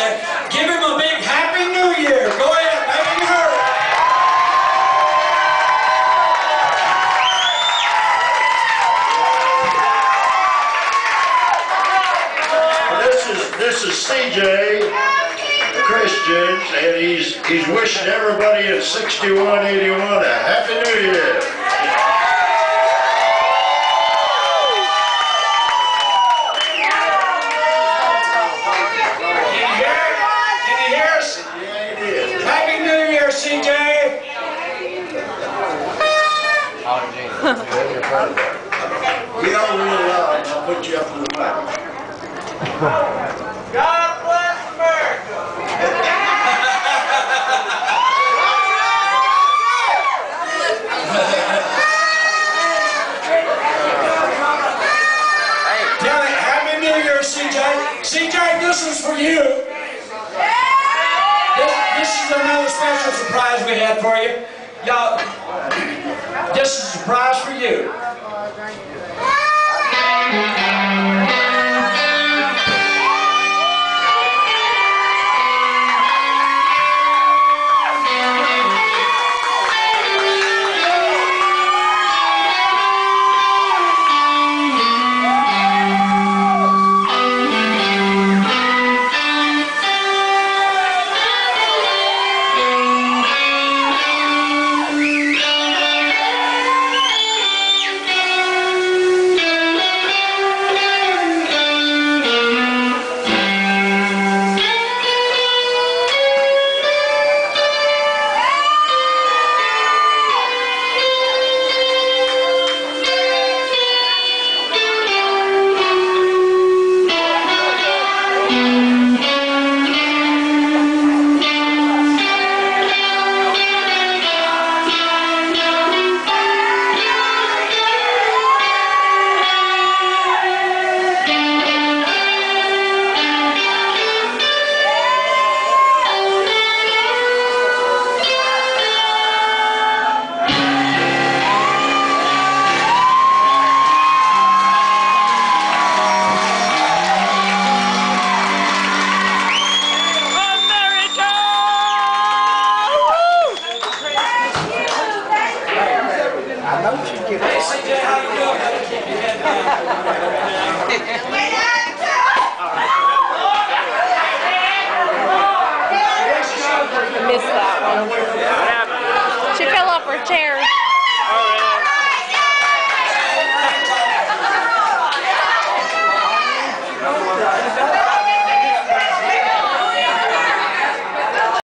CJ. Give him a big Happy New Year. Go ahead, make him heard. This is this is CJ Christians, and he's he's wishing everybody in 6181 a happy New Year. Can you hear it? Can you hear us? Yeah, it is. Happy New Year, CJ. Yell real loud, and I'll put you up in the mic. God bless America. Tell it, Happy New Year, CJ. CJ, this is for you. This, this is another special surprise we had for you. Y'all, this is a surprise for you. guys. Missed that one. She fell off her chair.